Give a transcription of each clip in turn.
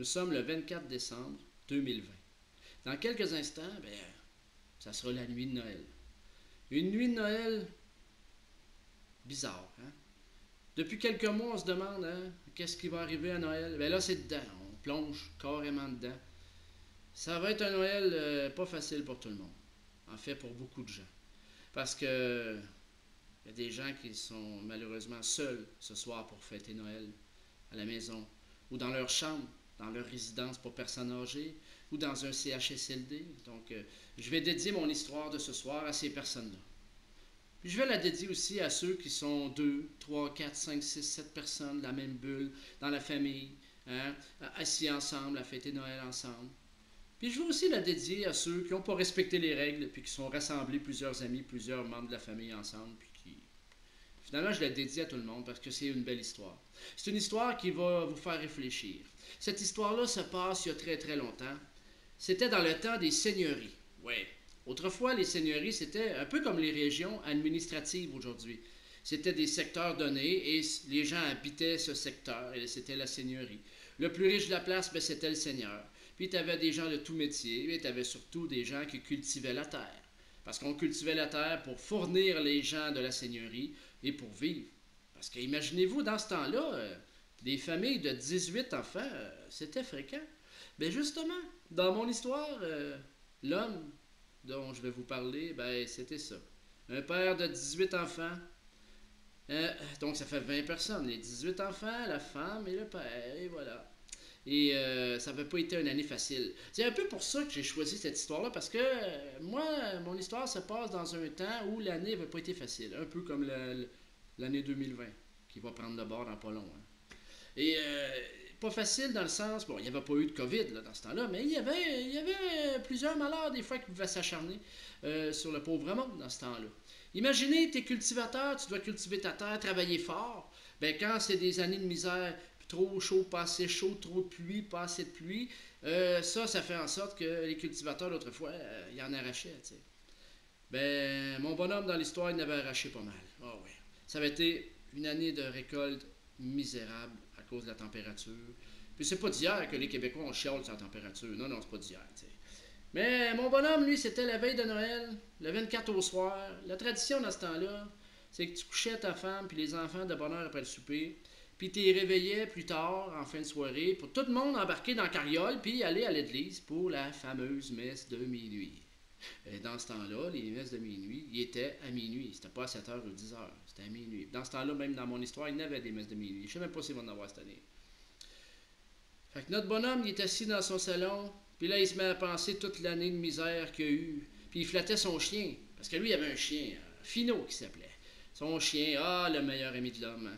Nous sommes le 24 décembre 2020. Dans quelques instants, ben, ça sera la nuit de Noël. Une nuit de Noël bizarre. Hein? Depuis quelques mois, on se demande hein, qu'est-ce qui va arriver à Noël? Ben là, c'est dedans. On plonge carrément dedans. Ça va être un Noël euh, pas facile pour tout le monde. En fait, pour beaucoup de gens. Parce que il y a des gens qui sont malheureusement seuls ce soir pour fêter Noël à la maison ou dans leur chambre, dans leur résidence pour personnes âgées ou dans un CHSLD. Donc, euh, je vais dédier mon histoire de ce soir à ces personnes-là. Puis je vais la dédier aussi à ceux qui sont deux, trois, quatre, cinq, six, sept personnes, la même bulle, dans la famille, hein, assis ensemble, à fêter Noël ensemble. Puis je veux aussi la dédier à ceux qui n'ont pas respecté les règles, puis qui sont rassemblés plusieurs amis, plusieurs membres de la famille ensemble. Finalement, je la dédie à tout le monde parce que c'est une belle histoire. C'est une histoire qui va vous faire réfléchir. Cette histoire-là se passe il y a très très longtemps. C'était dans le temps des seigneuries. Oui. Autrefois, les seigneuries, c'était un peu comme les régions administratives aujourd'hui. C'était des secteurs donnés et les gens habitaient ce secteur et c'était la seigneurie. Le plus riche de la place, ben, c'était le seigneur. Puis tu avais des gens de tout métier, et tu avais surtout des gens qui cultivaient la terre. Parce qu'on cultivait la terre pour fournir les gens de la seigneurie et pour vivre. Parce que imaginez-vous, dans ce temps-là, euh, des familles de 18 enfants, euh, c'était fréquent. Mais justement, dans mon histoire, euh, l'homme dont je vais vous parler, ben, c'était ça. Un père de 18 enfants. donc ça fait 20 personnes. Les 18 enfants, la femme et le père, et voilà. Et euh, ça n'avait pas été une année facile. C'est un peu pour ça que j'ai choisi cette histoire-là, parce que euh, moi, mon histoire se passe dans un temps où l'année n'avait pas été facile. Un peu comme l'année 2020, qui va prendre le bord dans pas long. Hein. Et euh, pas facile dans le sens, bon, il n'y avait pas eu de COVID là, dans ce temps-là, mais il y, avait, il y avait plusieurs malheurs des fois qui pouvaient s'acharner sur le pauvre monde dans ce temps-là. Imaginez, tu es cultivateur, tu dois cultiver ta terre, travailler fort. Ben, quand c'est des années de misère, trop chaud, pas chaud, trop de pluie, pas assez de pluie. Euh, ça, ça fait en sorte que les cultivateurs, d'autrefois, euh, ils en arrachaient. Ben, mon bonhomme, dans l'histoire, il n'avait arraché pas mal. Ah oui. Ça avait été une année de récolte misérable à cause de la température. Puis c'est pas d'hier que les Québécois ont chialé sur la température. Non, non, c'est pas d'hier. Mais mon bonhomme, lui, c'était la veille de Noël, le 24 au soir. La tradition dans ce temps-là, c'est que tu couchais ta femme puis les enfants de bonne heure après le souper. Puis tu réveillais plus tard, en fin de soirée, pour tout le monde embarquer dans la carriole, puis aller à l'église pour la fameuse messe de minuit. Dans ce temps-là, les messes de minuit, ils étaient à minuit. C'était pas à 7h ou 10h, c'était à minuit. Dans ce temps-là, même dans mon histoire, il y avait des messes de minuit. Je sais même pas s'ils vont en avoir cette année. Fait que notre bonhomme, il est assis dans son salon, puis là, il se met à penser toute l'année de misère qu'il a eu. Puis il flattait son chien, parce que lui, il avait un chien, Fino qui s'appelait. Son chien, ah, le meilleur ami de l'homme.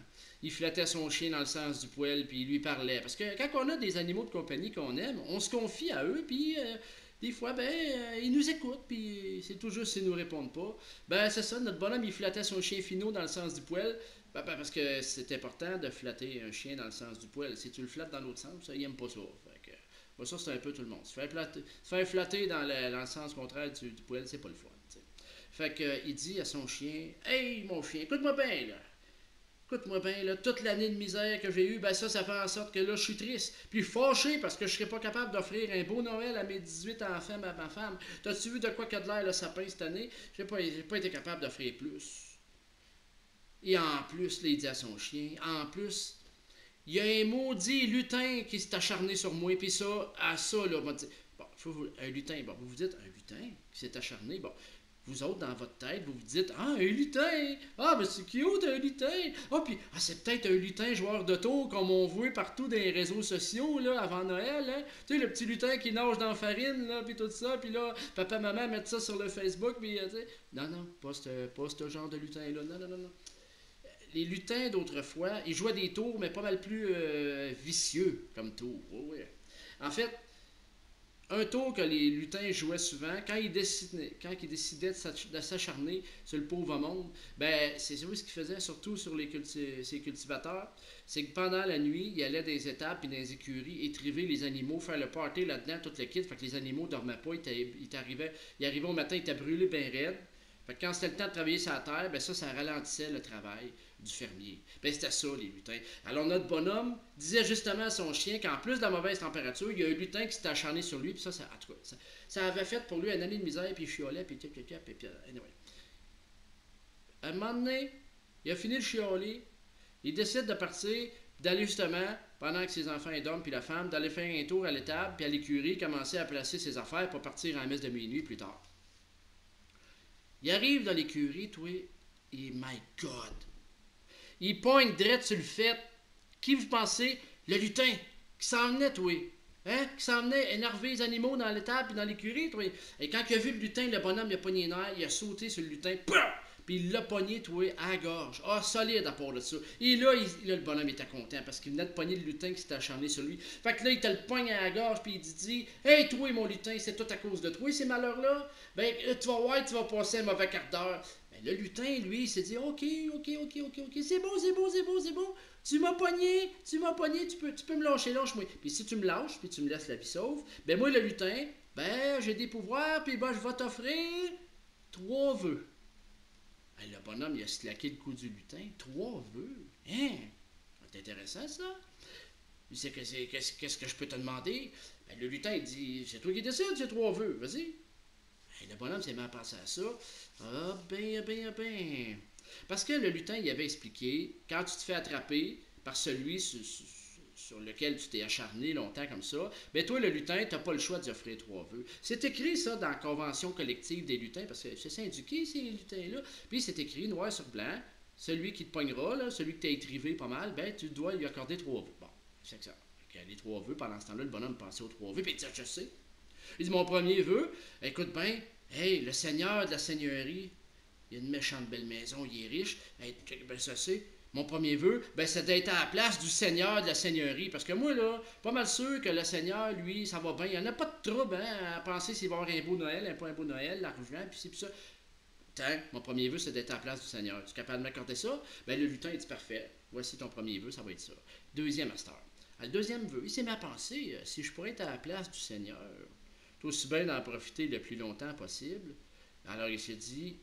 Il flattait son chien dans le sens du poil, puis il lui parlait. Parce que quand on a des animaux de compagnie qu'on aime, on se confie à eux, puis euh, des fois, ben, euh, ils nous écoutent, puis c'est tout juste s'ils nous répondent pas. Ben, c'est ça, notre bonhomme, il flattait son chien finot dans le sens du poil, ben, ben, parce que c'est important de flatter un chien dans le sens du poil. Si tu le flattes dans l'autre sens, ça, il aime pas ça. Que, ça, c'est un peu tout le monde. Se faire flatter, faire flatter dans, le, dans le sens contraire du, du poil, c'est pas le fun. Fait que, il dit à son chien Hey, mon chien, écoute-moi bien, là. Écoute-moi bien, là, toute l'année de misère que j'ai eue, ben ça, ça fait en sorte que là, je suis triste. Puis fâché parce que je serais pas capable d'offrir un beau Noël à mes 18 enfants, à ma femme. T'as-tu vu de quoi qu'il a de l'air le sapin cette année? J'ai pas, pas été capable d'offrir plus. Et en plus, il dit à son chien, en plus, il y a un maudit lutin qui s'est acharné sur moi, puis ça, à ça, là, on dit, bon, faut, un lutin, bon, vous vous dites, un lutin qui s'est acharné, bon, vous autres, dans votre tête, vous vous dites Ah, un lutin Ah, mais c'est cute, un lutin Ah, puis ah, c'est peut-être un lutin joueur de tour comme on voit partout dans les réseaux sociaux, là, avant Noël, hein. Tu sais, le petit lutin qui nage dans la farine, là, puis tout ça, puis là, papa, maman mettent ça sur le Facebook, puis, euh, tu sais. Non, non, pas ce, genre de lutin-là. Non, non, non, non. Les lutins d'autrefois, ils jouaient des tours, mais pas mal plus euh, vicieux comme tours. Oh, ouais. En fait, un tour que les lutins jouaient souvent, quand ils décidaient, quand ils décidaient de s'acharner sur le pauvre monde, ben, c'est ce qu'ils faisaient surtout sur les ces cultivateurs, c'est que pendant la nuit, ils allaient des étapes et les écuries, étriver les animaux, faire le party là-dedans, toute l'équipe, fait que les animaux dormaient pas, ils, arrivaient, ils arrivaient au matin, ils étaient brûlés bien raides, que quand c'était le temps de travailler sur la terre, ben ça, ça ralentissait le travail du fermier. Ben c'était ça, les lutins. Alors notre bonhomme disait justement à son chien qu'en plus de la mauvaise température, il y a un lutin qui s'était acharné sur lui, puis ça, ça, ça, avait fait pour lui un année de misère, puis il chiolait, puis tip, tip, tip, puis anyway. À un moment donné, il a fini de chioler, il décide de partir, d'aller justement, pendant que ses enfants dorment, puis la femme, d'aller faire un tour à l'étable, puis à l'écurie, commencer à placer ses affaires pour partir en messe de minuit plus tard. Il arrive dans l'écurie, toi, et my God! Il pointe direct sur le fait. Qui vous pensez? Le lutin, qui s'en venait, toi? Hein? Qui s'en venait énerver les animaux dans l'étable et dans l'écurie, toi? Et quand il a vu le lutin, le bonhomme, il a pogné les nerfs, il a sauté sur le lutin. Puis il l'a pogné, toi, à la gorge. Ah, solide à part de ça. Et là, le bonhomme était content parce qu'il venait de pogner le lutin qui s'était acharné sur lui. Fait que là, il te le pogne à la gorge, puis il dit Hey, toi, mon lutin, c'est tout à cause de toi, ces malheurs-là. Ben, tu vas voir, tu vas passer un mauvais quart d'heure. Le lutin, lui, il s'est dit Ok, ok, ok, ok, ok, c'est bon, c'est bon, c'est bon, c'est bon. Tu m'as pogné, tu m'as pogné, tu peux, me lâcher, lâche-moi. Puis si tu me lâches, puis tu me laisses la vie sauve, ben moi, le lutin, ben, j'ai des pouvoirs, puis ben, je vais t'offrir trois vœux le bonhomme, il a slaqué le coup du lutin. Trois vœux? Hein? C'est intéressant, ça. Qu'est-ce que je peux te demander? Ben, le lutin, il dit C'est toi qui décides, c'est trois vœux. Vas-y. Ben, le bonhomme s'est mis à penser à ça. Ah, ben, ben, ben. Parce que le lutin, il avait expliqué quand tu te fais attraper par celui sur lequel tu t'es acharné longtemps comme ça, ben toi, le lutin, tu n'as pas le choix d'y offrir trois vœux. C'est écrit ça dans la convention collective des lutins, parce que c'est syndiqué, ces lutins-là. Puis c'est écrit noir sur blanc, celui qui te pognera, celui que tu as étrivé pas mal, ben tu dois lui accorder trois vœux. Bon, c'est ça. les trois vœux, pendant ce temps-là, le bonhomme pensait aux trois vœux, puis il dit, je sais. Il dit, mon premier vœu, écoute bien, hey, le seigneur de la seigneurie, il a une méchante belle maison, il est riche, hey, ben ça c'est, mon premier vœu, ben, c'est d'être à la place du Seigneur de la Seigneurie. Parce que moi, là, pas mal sûr que le Seigneur, lui, ça va bien. Il n'y en a pas de trouble hein, à penser s'il va avoir un beau Noël, un pas un beau Noël, l'argent, puis c'est puis ça. Tant, mon premier vœu, c'est d'être à la place du Seigneur. Tu es capable de m'accorder ça? Ben, le lutin, dit parfait. Voici ton premier vœu, ça va être ça. Deuxième master. le deuxième vœu, il s'est mis à penser euh, si je pourrais être à la place du Seigneur, tout aussi bien d'en profiter le plus longtemps possible. Alors, il s'est dit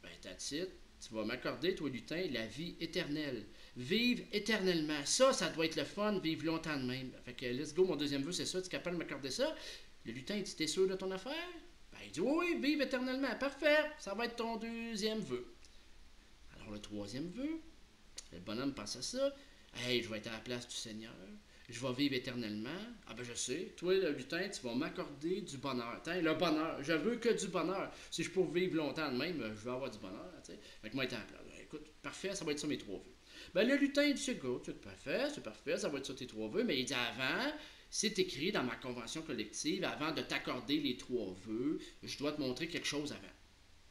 ben, t'as titre tu vas m'accorder, toi, lutin, la vie éternelle. Vivre éternellement. Ça, ça doit être le fun, vivre longtemps de même. Fait que, let's go, mon deuxième vœu, c'est ça. Tu es capable de m'accorder ça? Le lutin, tu es sûr de ton affaire? Ben, il dit, oui, oui, vivre éternellement. Parfait. Ça va être ton deuxième vœu. Alors, le troisième vœu, le bonhomme pense à ça. Hey, je vais être à la place du Seigneur je vais vivre éternellement. Ah ben je sais, toi le lutin, tu vas m'accorder du bonheur. le bonheur, je veux que du bonheur. Si je peux vivre longtemps de même, je veux avoir du bonheur. T'sais. Fait que moi, ben, écoute, parfait, ça va être ça mes trois vœux. Ben le lutin, il dit, c'est parfait, c'est parfait, ça va être ça tes trois vœux. Mais il dit avant, c'est écrit dans ma convention collective, avant de t'accorder les trois vœux, je dois te montrer quelque chose avant.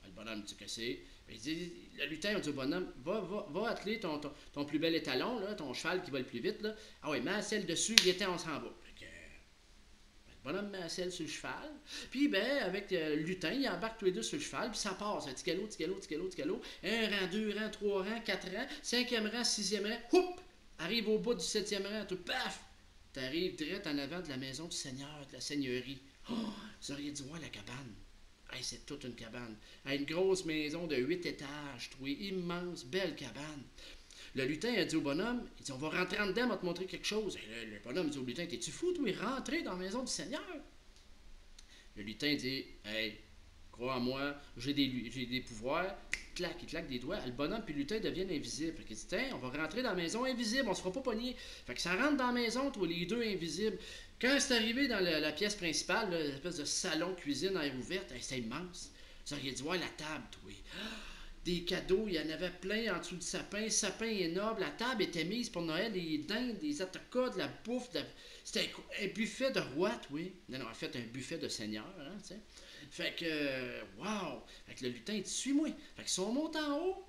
Ben, le bonhomme dit que c'est? Il dit, le lutin, on dit au bonhomme, va, va, va atteler ton, ton, plus bel étalon, là, ton cheval qui va le plus vite. Là. Ah oui, mets la selle dessus, il était, on s'en va. Ben, le bonhomme met la selle sur le cheval. Puis, ben, avec le lutin, il embarque tous les deux sur le cheval, puis ça passe. Petit galop, petit galop, petit galop, petit galop. Un rang, deux rangs, trois rangs, quatre rangs, cinquième rang, sixième rang. Houp! Arrive au bout du septième rang, tout paf! T'arrives direct en avant de la maison du Seigneur, de la Seigneurie. Oh, vous auriez dû voir la cabane c'est toute une cabane. une grosse maison de huit étages, trouvé immense, belle cabane. Le lutin a dit au bonhomme, il dit, on va rentrer en dedans, on va te montrer quelque chose. Et le, bonhomme dit au lutin, t'es-tu fou, toi, rentrer dans la maison du Seigneur? Le lutin dit, hey, crois en moi, j'ai des, des pouvoirs. Clac, il claque des doigts. Le bonhomme puis le lutin deviennent invisibles. il dit, tiens, on va rentrer dans la maison invisible, on se fera pas pogner. Fait que ça rentre dans la maison, toi, les deux invisibles. Quand c'est arrivé dans la, pièce principale, l'espèce de salon-cuisine air ouverte, c'était immense. Vous auriez dû voir la table, toi. Des cadeaux, il y en avait plein en dessous du sapin. Sapin énorme. La table était mise pour Noël. Des dindes, des atacas, de la bouffe. C'était un, buffet de roi, oui. Non, non, en fait, un buffet de seigneur, hein, tu sais. Fait que, wow! Fait que le lutin, dit, suis-moi. Fait que si on monte en haut,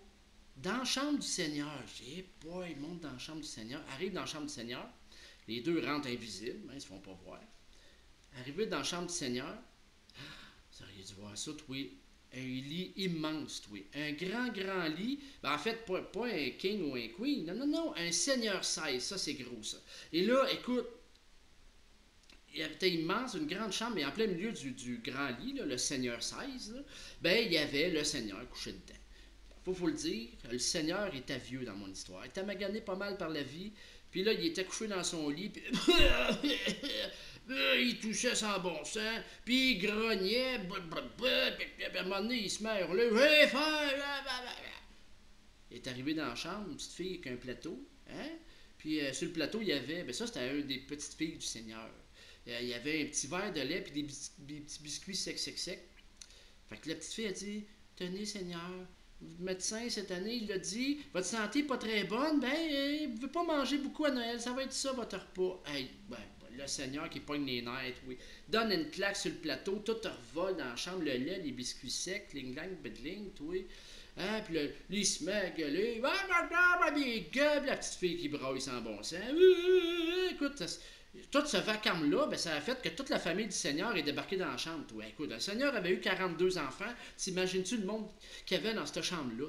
dans la chambre du Seigneur, j'ai, boy, il monte dans la chambre du Seigneur, arrive dans la chambre du Seigneur, les deux rentrent invisibles, hein, ils se font pas voir. Arrivé dans la chambre du Seigneur, vous auriez dû voir ça, oui. Un lit immense, oui. Un grand, grand lit. Ben, en fait, pas, pas, un king ou un queen. Non, non, non. Un seigneur 16. Ça, c'est gros, ça. Et là, écoute, il était immense, une grande chambre, mais en plein milieu du, grand lit, le Seigneur 16, ben, il y avait le Seigneur couché dedans. Faut, faut le dire, le Seigneur était vieux dans mon histoire. Il était magané pas mal par la vie. Puis là, il était couché dans son lit, puis il touchait sans bon sens, puis il grognait, puis à un moment donné, il se met à Il est arrivé dans la chambre, une petite fille avec un plateau, hein? Puis euh, sur le plateau, il y avait, ben ça c'était une des petites filles du Seigneur. Euh, il y avait un petit verre de lait puis des, petits biscuits secs, secs, secs. Fait que la petite fille a dit Tenez, Seigneur, le médecin cette année, il a dit Votre santé n'est pas très bonne, ben, euh, vous ne pas manger beaucoup à Noël, ça va être ça votre repas. Hey, ben, le Seigneur qui pogne les nerfs, oui. Donne une claque sur le plateau, tout revole dans la chambre, le lait, les biscuits secs, ling lang, bedling, oui. Hein, puis là, il se met à gueuler. Des gueules, la petite fille qui braille sans bon sens. Écoute, tout ce vacarme-là, ben, ça a fait que toute la famille du Seigneur est débarquée dans la chambre. Toi. Écoute, le Seigneur avait eu 42 enfants. T'imagines-tu le monde qu'il y avait dans cette chambre-là?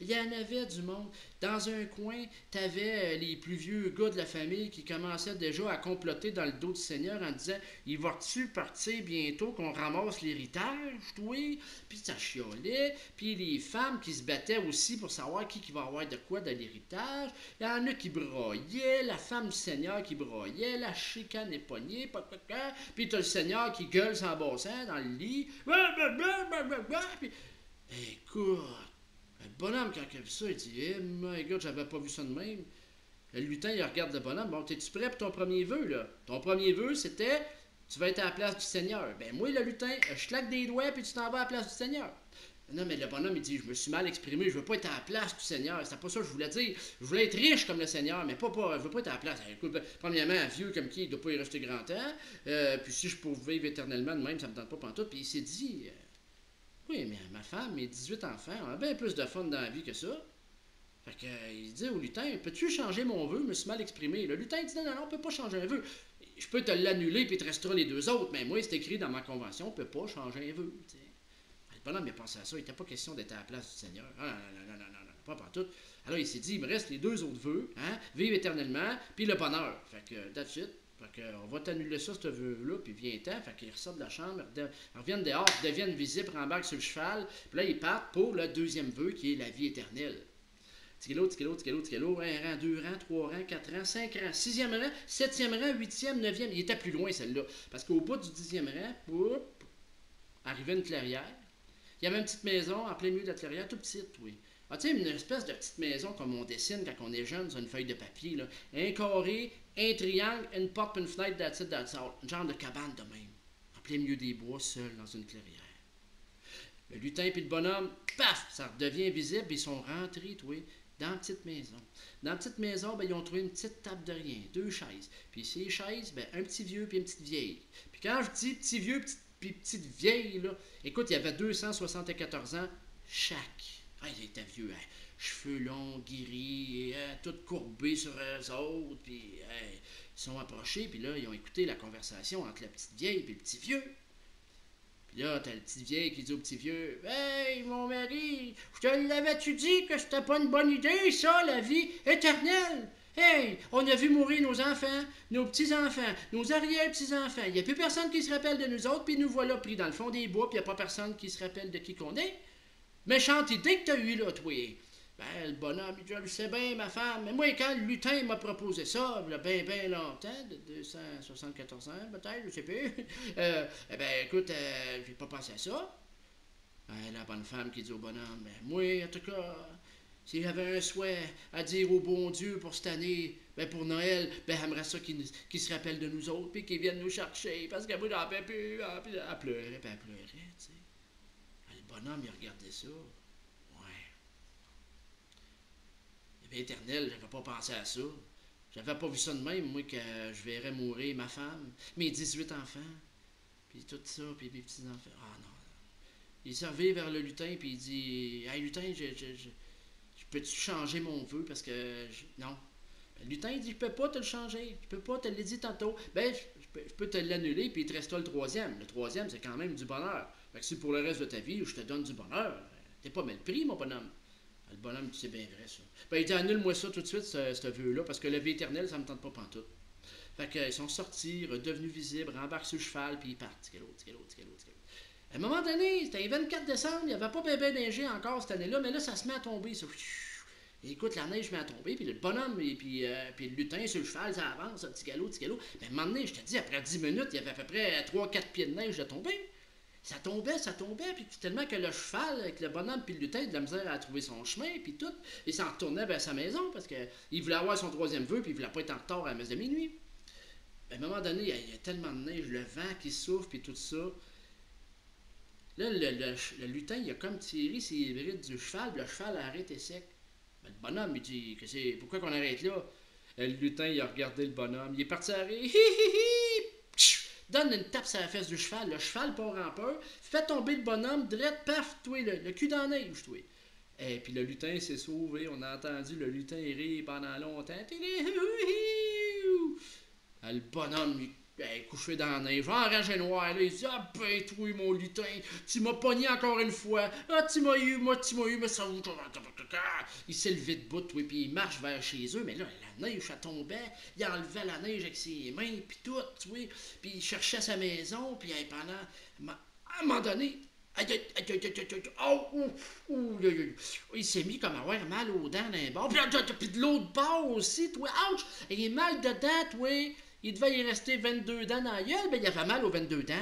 Il y en avait du monde. Dans un coin, tu avais euh, les plus vieux gars de la famille qui commençaient déjà à comploter dans le dos du Seigneur en disant Il va-tu partir bientôt qu'on ramasse l'héritage, toi? Puis ça chiolait. Puis les femmes qui se battaient aussi pour savoir qui, qui va avoir de quoi de l'héritage. Il y en a qui braillaient, la femme du Seigneur qui broyait, la chicane épognée, puis t'as le Seigneur qui gueule sans bon dans le lit. Puis, écoute, le bonhomme, quand il a vu ça, il dit Eh, my god, j'avais pas vu ça de même. Le lutin, il regarde le bonhomme Bon, t'es-tu prêt pour ton premier vœu, là? Ton premier vœu, c'était Tu vas être à la place du Seigneur. Ben, moi, le lutin, je claque des doigts, puis tu t'en vas à la place du Seigneur. Non, mais le bonhomme, il dit Je me suis mal exprimé, je veux pas être à la place du Seigneur. C'est pas ça que je voulais dire. Je voulais être riche comme le Seigneur, mais pas, pas je veux pas être à la place. Écoute, ben, premièrement, un vieux comme qui, il doit pas y rester grand temps. Euh, puis si je pouvais vivre éternellement de même, ça me tente pas pantoute. Puis il s'est dit euh, oui, mais ma femme, mes 18 enfants, on a bien plus de fun dans la vie que ça. Fait que, euh, il dit au lutin, peux-tu changer mon vœu? Je me suis mal exprimé. Le lutin dit, non, non, non, on peut pas changer un vœu. Je peux te l'annuler, puis te restera les deux autres. Mais moi, c'est écrit dans ma convention, on peut pas changer un vœu. Le bonhomme, il pensé à ça. Il n'était pas question d'être à la place du Seigneur. Ah, non, non, non, non, non, non, pas partout. Alors, il s'est dit, il me reste les deux autres vœux, hein, vivre éternellement, puis le bonheur. Fait que, that's. Fait que, on va t'annuler ça, ce vœu-là, puis viens-t'en. Fait qu'il ressort de la chambre, ils reviennent dehors, ils deviennent visibles, rembarquent sur le cheval. Puis là, ils partent pour le deuxième vœu qui est la vie éternelle. Tigelo, tigelo, tigelo, tigelo, un rang, deux rangs, trois rangs, quatre rangs, cinq rangs, sixième rang, septième rang, huitième, neuvième. Il était plus loin, celle-là. Parce qu'au bout du dixième rang, pour arrivait une clairière. Il y avait une petite maison en plein milieu de la clairière, tout petite, oui. Ah, tu sais, une espèce de petite maison comme on dessine quand on est jeune sur une feuille de papier, là. Un carré, un triangle, une porte, une fenêtre, that's it, that's all. Un genre de cabane de même. En plein milieu des bois, seul dans une clairière. Le lutin et le bonhomme, paf, ça redevient visible, ils sont rentrés, oui, dans la petite maison. Dans la petite maison, ben, ils ont trouvé une petite table de rien, deux chaises. Puis ces chaises, ben, un petit vieux puis une petite vieille. Puis quand je dis petit vieux puis petite vieille, là, écoute, il y avait 274 ans chaque. Ah, ils étaient vieux, hein? Cheveux longs, guéris, hein, tout courbés sur eux autres, puis hein, ils sont approchés, puis là, ils ont écouté la conversation entre la petite vieille et le petit vieux. Puis là, t'as le petit vieille qui dit au petit vieux Hey, mon mari, je te l'avais-tu dit que c'était pas une bonne idée, ça, la vie éternelle? Hey, on a vu mourir nos enfants, nos petits-enfants, nos arrière-petits-enfants. Il n'y a plus personne qui se rappelle de nous autres, puis nous voilà pris dans le fond des bois, puis il n'y a pas personne qui se rappelle de qui qu'on est. Méchante idée que t'as eue là, toi. Ben, le bonhomme, il dit, je sais bien, ma femme. Mais moi, quand le lutin m'a proposé ça, il y a bien, bien longtemps, de 274 ans, peut-être, je sais plus. Euh, eh ben, écoute, euh, j'ai pas pensé à ça. Ben, la bonne femme qui dit au bonhomme, ben, moi, en tout cas, si j'avais un souhait à dire au bon Dieu pour cette année, ben, pour Noël, ben, j'aimerais ça qu'il se rappelle de nous autres, puis qu'il vienne nous chercher, parce que moi, j'en peux plus. Ah, elle pleurait, puis elle pleurait, tu sais. Ben, le bonhomme, il regardait ça. Éternel, j'avais pas pensé à ça. J'avais pas vu ça de même, moi, que je verrais mourir ma femme, mes 18 enfants, puis tout ça, puis mes petits-enfants. Ah non. Il s'est vers le lutin, puis il dit Hey, lutin, je, je, je, peux-tu changer mon vœu parce que. non. Ben, le lutin, il dit Je peux pas te le changer. Je peux pas, te l'ai dit tantôt. Ben, je, peux, te l'annuler, puis il te reste le troisième. Le troisième, c'est quand même du bonheur. Fait que si pour le reste de ta vie, je te donne du bonheur, t'es pas mal pris, mon bonhomme. Le bonhomme, c'est bien vrai, ça. Ben, il dit annule-moi ça tout de suite, ce, ce vœu-là, parce que le vie éternel, ça me tente pas pantoute. Fait qu'ils sont sortis, redevenus visibles, rembarquent sur le cheval, puis ils partent. Ticalo, ticalo, ticalo. À un moment donné, c'était le 24 décembre, il n'y avait pas bébé neigé encore cette année-là, mais là, ça se met à tomber. Ça. Écoute, la neige met à tomber, puis le bonhomme, et puis, euh, puis le lutin sur le cheval, ça avance, un petit galop, petit galop. Mais à un moment donné, je te dis, après 10 minutes, il y avait à peu près 3-4 pieds de neige de tomber. Ça tombait, ça tombait, puis tellement que le cheval, avec le bonhomme, puis le lutin, de la misère à trouver son chemin, puis tout. Il s'en retournait vers sa maison, parce qu'il voulait avoir son troisième vœu, puis il voulait pas être en retard à la messe de minuit. À un moment donné, il y, a, tellement de neige, le vent qui souffle, puis tout ça. Là, le, lutin, il a comme tiré ses brides du cheval, le cheval a arrêté sec. Ben, le bonhomme, il dit que c'est pourquoi qu'on arrête là? Le lutin, il a regardé le bonhomme, il est parti arrêter. Donne une tape sur la fesse du cheval, le cheval part en peur, fait tomber le bonhomme, drette, paf, toi, le, cul dans neige, toi. Et puis le lutin s'est sauvé, on a entendu le lutin rire pendant longtemps. Le bonhomme, ben, couché dans la neige, enragé noir, là, il dit Ah ben, toi, mon lutin, tu m'as pogné encore une fois. Ah, tu m'as eu, moi, tu m'as eu, mais ça vous. Il s'est levé de bout, puis il marche vers chez eux, mais là, neige. Il enlevait la neige avec ses mains, puis tout, tu vois. Puis il cherchait sa maison, puis pendant. À un moment donné, Oh, il s'est mis comme à avoir mal aux dents d'un bord. Puis, de l'autre bord aussi, toi. Ouch! Il est mal dedans, toi. Il devait y rester 22 dents dans la gueule, ben il avait mal aux 22 dents.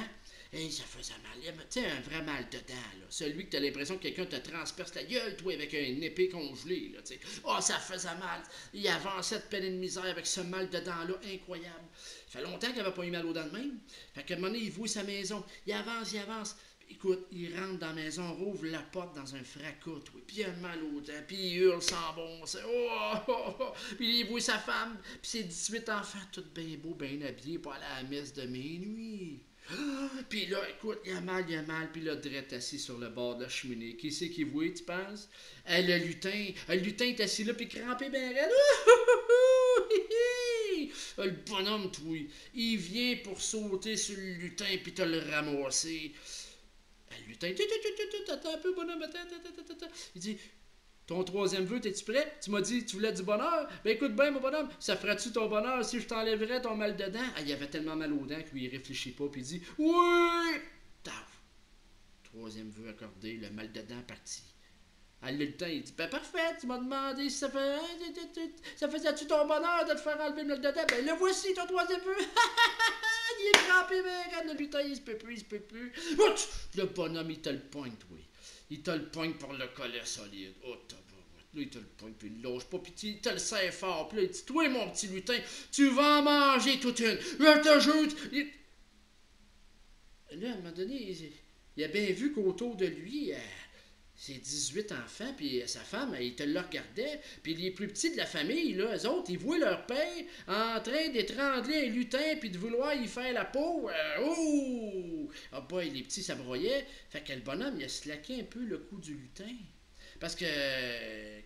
Et ça faisait mal. Tu sais, un vrai mal dedans, là. Celui que tu as l'impression que quelqu'un te transperce la gueule, toi, avec une épée congelée, là, tu. Oh, ça faisait mal. Il avançait de peine et de misère avec ce mal dedans-là, incroyable. Ça fait longtemps qu'il n'avait pas eu mal aux dents de même. Fait qu'à un moment donné, il voit sa maison. Il avance, il avance. Écoute, il rentre dans la maison, rouvre la porte dans un fracas, oui. Puis il a mal au dents, puis il hurle sans bon c'est oh, oh, oh, Puis il voit sa femme, puis ses 18 enfants, tout bien beau, bien habillés, pour à la messe de minuit. Puis là, écoute, il a mal, il a mal, puis là, drette assis sur le bord de la cheminée. Qui c'est qui voit, tu penses? Eh, le lutin, le lutin est assis là, puis crampé bien raide. Le bonhomme, toi, il vient pour sauter sur le lutin, puis te le ramasser lutin, attends un peu, bonhomme, attends, attends, attends, Il dit, ton troisième vœu, t'es-tu prêt? Tu m'as dit, tu voulais du bonheur? Ben écoute bien, mon bonhomme, ça ferait-tu ton bonheur si je t'enlèverais ton mal dedans? Ah, il avait tellement mal aux dents qu'il il réfléchit pas, puis il dit, oui! Taf! Troisième vœu accordé, le mal dedans parti. Elle a le temps, il dit Ben parfait, tu m'as demandé si ça fait. Ça faisait-tu ton bonheur de te faire enlever le dedans? Ben le voici, ton troisième vœu Il est crampé, mec, le lutin, il se peut plus, il se peut plus. Le bonhomme, il te le pointe, oui. Il te le pointe pour le collet solide. Oh. Là, il te le pointe, puis il lâche pas, puis il te le serre fort. Puis là, il dit Toi, mon petit lutin, tu vas manger toute une. Je te jure. Là, à un moment donné, il, a bien vu qu'autour de lui, euh, c'est 18 enfants, puis sa femme, il te le regardait. Puis les plus petits de la famille, là, eux autres, ils voient leur père en train d'étrangler un lutin, puis de vouloir y faire la peau. Euh, oh! Ah, boy, les petits, ça broyait. Fait que le bonhomme, il a slaqué un peu le cou du lutin. Parce que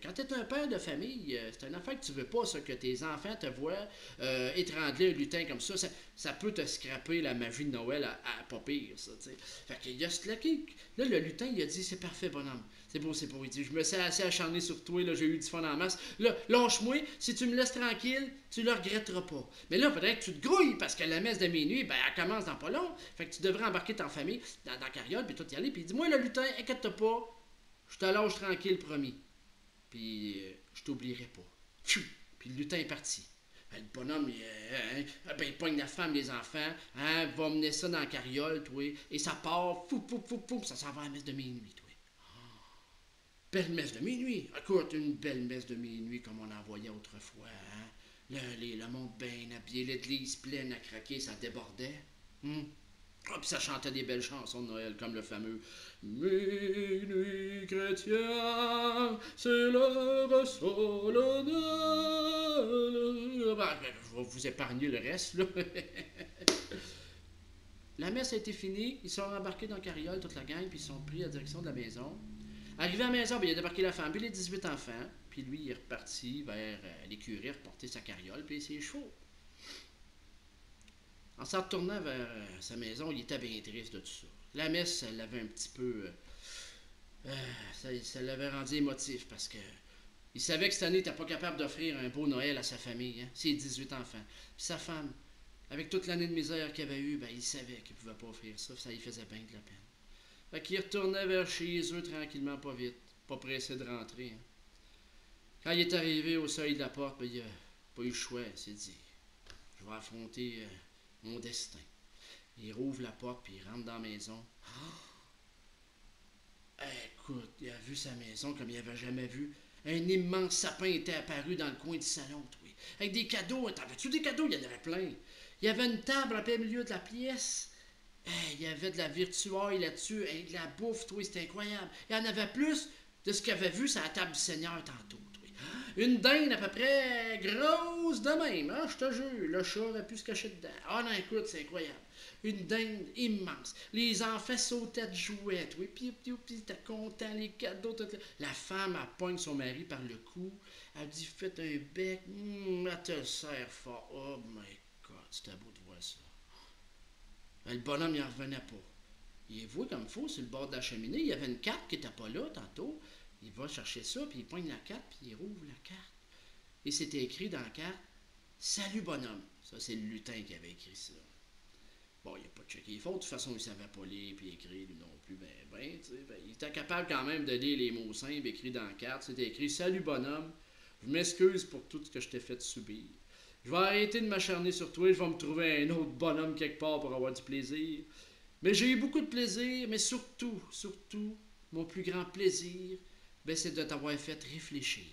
quand tu es un père de famille, euh, c'est un affaire que tu veux pas, ça, que tes enfants te voient euh, étrangler un lutin comme ça, ça. peut te scraper la magie de Noël à, pas pire, ça, tu sais. Fait qu'il a slacké. Là, le lutin, il a dit c'est parfait, bonhomme. C'est beau, c'est beau. Il dit Je me suis assez acharné sur toi, là, j'ai eu du fun en masse. Là, lâche-moi, si tu me laisses tranquille, tu le regretteras pas. Mais là, faudrait que tu te grouilles, parce que la messe de minuit, ben, elle commence dans pas long. Fait que tu devrais embarquer ta famille dans, la carriole, puis tout y aller. Puis dis-moi, le lutin, inquiète-toi pas je te lâche tranquille, promis. Puis euh, je t'oublierai pas. Puis le lutin est parti. Ben, le bonhomme, il, euh, hein, ah, ben, il pogne la femme, les enfants, hein, va mener ça dans la carriole, toi, et ça part, fou, fou, fou, fou, ça s'en va à la messe de minuit, toi. belle messe de minuit. Écoute, une belle messe de minuit comme on en voyait autrefois. Hein. Le, le monde bien habillé, l'église pleine à craquer, ça débordait. Hmm. Ah, puis ça chantait des belles chansons de Noël, comme le fameux Minuit chrétien, c'est l'heure solennelle. Ben, je vais vous épargner le reste, la messe a été finie, ils sont embarqués dans le carriole, toute la gang, puis ils sont pris à la direction de la maison. Arrivé à la maison, ben, il a débarqué la femme, puis les 18 enfants, puis lui, il est reparti vers euh, l'écurie, reporter sa carriole, puis c'est chaud. En s'en retournant vers euh, sa maison, il était bien triste de tout ça. La messe, ça l'avait un petit peu. Euh, euh, ça, l'avait rendu émotif parce que. Il savait que cette année, il n'était pas capable d'offrir un beau Noël à sa famille, hein, ses 18 enfants. Puis sa femme, avec toute l'année de misère qu'il avait eue, ben, il savait qu'il ne pouvait pas offrir ça, ça lui faisait bien de la peine. Fait qu'il retournait vers chez eux tranquillement, pas vite, pas pressé de rentrer. Hein. Quand il est arrivé au seuil de la porte, ben, il n'a pas eu le choix, il s'est dit Je vais affronter mon destin. Il rouvre la porte, puis il rentre dans la maison. Écoute, il a vu sa maison comme il n'avait jamais vu. Un immense sapin était apparu dans le coin du salon, oui. Avec des cadeaux. T'avais-tu des cadeaux? Il y en avait plein. Il y avait une table en plein milieu de la pièce. il y avait de la virtuaille là-dessus, et de la bouffe, oui, c'était incroyable. Il y en avait plus de ce qu'il avait vu sur la table du Seigneur tantôt. Une dinde à peu près grosse de même, hein, je te jure. Le chat aurait pu se cacher dedans. Ah non, écoute, c'est incroyable. Une dinde immense. Les enfants sautaient de jouets, oui. Puis, puis, puis, t'es content, les cadeaux. La femme, pogne son mari par le cou. Elle dit Faites un bec. Hum, elle te serre fort. Oh my God, c'était beau de voir ça. le bonhomme, il n'en revenait pas. Il est voué comme il faut sur le bord de la cheminée. Il y avait une carte qui n'était pas là tantôt. Il va chercher ça, puis il pogne la carte, puis il rouvre la carte. Et c'était écrit dans la carte Salut bonhomme. Ça, c'est le lutin qui avait écrit ça. Bon, il n'a pas checké les fautes. De toute façon, il ne savait pas lire puis écrire lui non plus. Ben, ben, il était capable quand même de lire les mots simples écrits dans la carte. C'était écrit Salut bonhomme, je m'excuse pour tout ce que je t'ai fait subir. Je vais arrêter de m'acharner sur toi je vais me trouver un autre bonhomme quelque part pour avoir du plaisir. Mais j'ai eu beaucoup de plaisir, mais surtout, surtout, mon plus grand plaisir, ben, c'est de t'avoir fait réfléchir.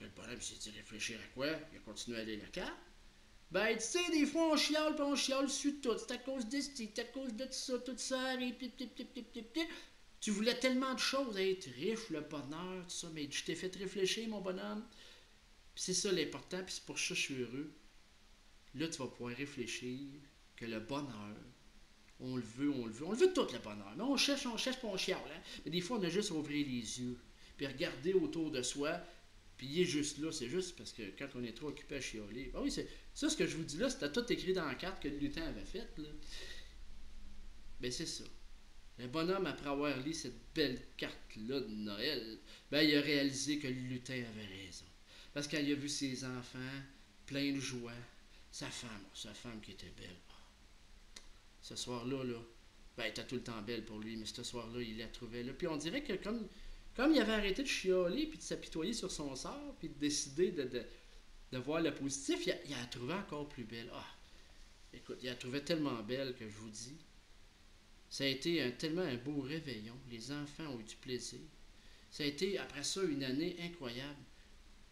Le bonhomme s'est dit réfléchir à quoi? Il a continué à aller la carte. Ben, tu sais, des fois, on chiale, puis on chiale sur tout. C'est à cause de c'est à cause de ça, tout ça. Tu voulais tellement de choses, être riche, le bonheur, tout ça, mais je t'ai fait réfléchir, mon bonhomme. Puis c'est ça l'important, puis c'est pour ça que je suis heureux. Là, tu vas pouvoir réfléchir que le bonheur, on le veut, on le veut. On le veut tout, le bonheur. Mais on cherche, on cherche, puis on chiale. Hein? Mais des fois, on a juste à ouvrir les yeux, puis regarder autour de soi, puis il est juste là. C'est juste parce que quand on est trop occupé à chialer. Ah oui, c'est ça ce que je vous dis là, c'était tout écrit dans la carte que le lutin avait faite. Ben c'est ça. Le bonhomme, après avoir lu cette belle carte-là de Noël, ben il a réalisé que le lutin avait raison. Parce qu'il a vu ses enfants pleins de joie, sa femme, sa femme qui était belle. Ce soir-là, là, ben, elle était tout le temps belle pour lui, mais ce soir-là, il la trouvait là. Puis on dirait que comme, comme il avait arrêté de chialer, puis de s'apitoyer sur son sort, puis de décider de, de, voir le positif, il, il a trouvé encore plus belle. Ah, écoute, il a trouvé tellement belle que je vous dis. Ça a été tellement un beau réveillon. Les enfants ont eu du plaisir. Ça a été, après ça, une année incroyable.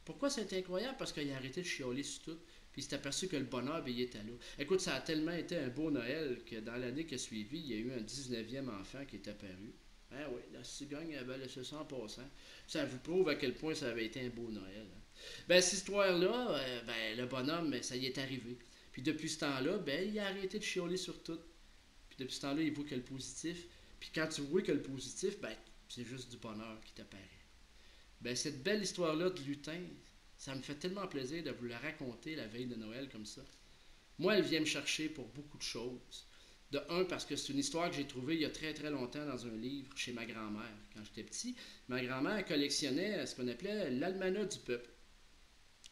Pourquoi c'était incroyable? Parce qu'il a arrêté de chialer sur tout. Puis il s'est aperçu que le bonheur, bien, il était là. Écoute, ça a tellement été un beau Noël que dans l'année qui a suivi, il y a eu un 19e enfant qui est apparu. Ah oui, la cigogne avait laissé ça en passant. Ça vous prouve à quel point ça avait été un beau Noël. Hein. Ben, cette histoire-là, euh, ben, le bonhomme, ben, ça y est arrivé. Puis depuis ce temps-là, ben, il a arrêté de chialer sur tout. Puis depuis ce temps-là, il voit que le positif. Puis quand tu vois que le positif, ben, c'est juste du bonheur qui t'apparaît. Ben, cette belle histoire-là de lutin, ça me fait tellement plaisir de vous la raconter la veille de Noël comme ça. Moi, elle vient me chercher pour beaucoup de choses. De un, parce que c'est une histoire que j'ai trouvée il y a très très longtemps dans un livre chez ma grand-mère quand j'étais petit. Ma grand-mère collectionnait ce qu'on appelait l'Almanach du peuple.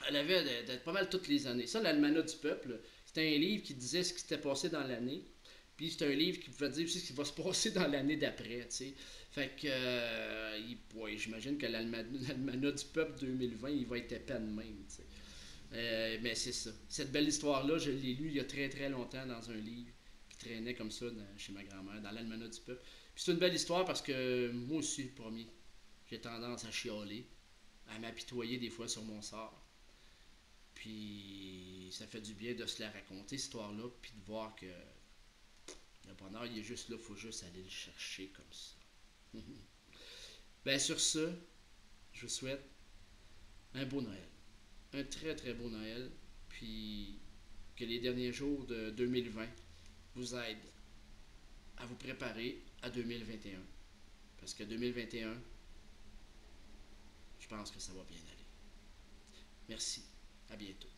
Elle avait pas mal toutes les années. Ça, l'Almanach du peuple, c'était un livre qui disait ce qui s'était passé dans l'année. Puis c'est un livre qui pouvait dire aussi ce qui va se passer dans l'année d'après. Fait que, euh, j'imagine que l'Almanach du Peuple 2020, il va être épais de même. Euh, mais c'est ça. Cette belle histoire-là, je l'ai lue il y a très très longtemps dans un livre qui traînait comme ça chez ma grand-mère, dans l'Almanach du Peuple. Puis c'est une belle histoire parce que moi aussi, premier, j'ai tendance à chialer, à m'apitoyer des fois sur mon sort. Puis ça fait du bien de se la raconter, cette histoire-là, puis de voir que le bonheur, il est juste là, il faut juste aller le chercher comme ça. ben sur ce, je vous souhaite un beau Noël. Un très très beau Noël. Puis que les derniers jours de 2020 vous aident à vous préparer à 2021. Parce que 2021, je pense que ça va bien aller. Merci. À bientôt.